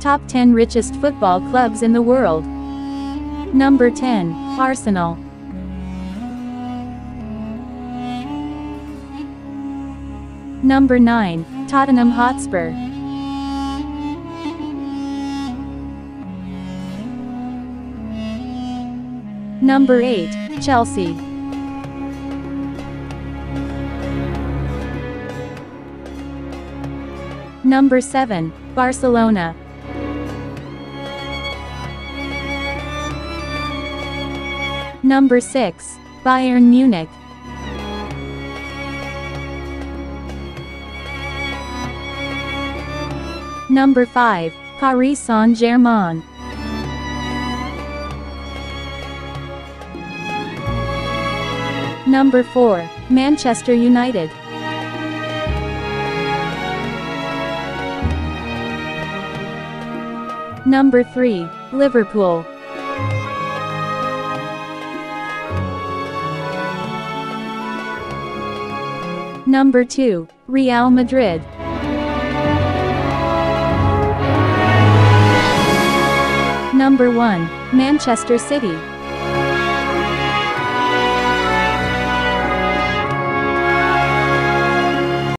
Top 10 richest football clubs in the world. Number 10, Arsenal. Number 9, Tottenham Hotspur. Number 8, Chelsea. Number 7, Barcelona. Number 6, Bayern Munich. Number 5, Paris Saint-Germain. Number 4, Manchester United. Number 3, Liverpool. Number 2, Real Madrid. Number 1, Manchester City.